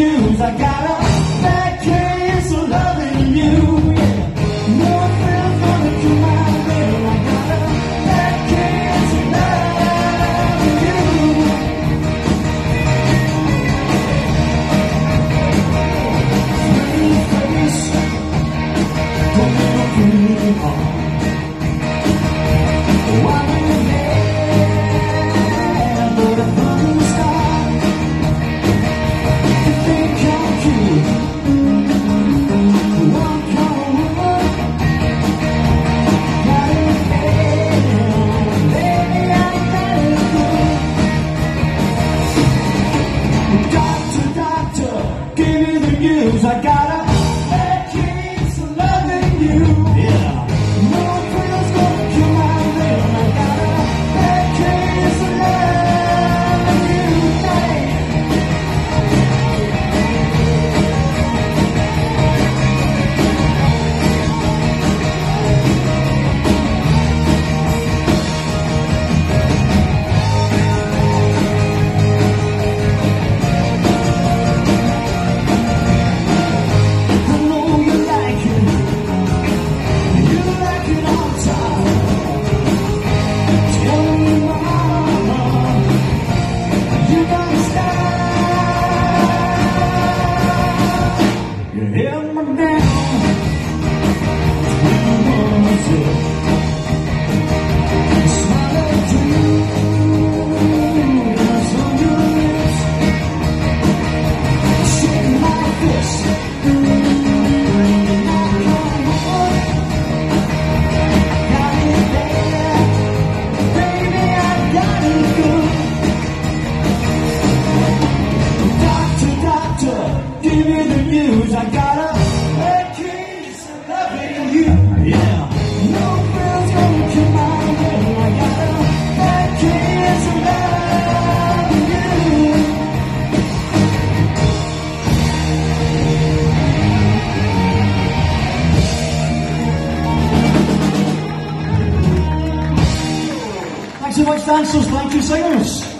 I gotta. Gotta I got a bad case of loving you. Yeah. No girl's gonna my rhythm. I got a bad case of loving you. Thanks so much, dancers. Thank you, singers.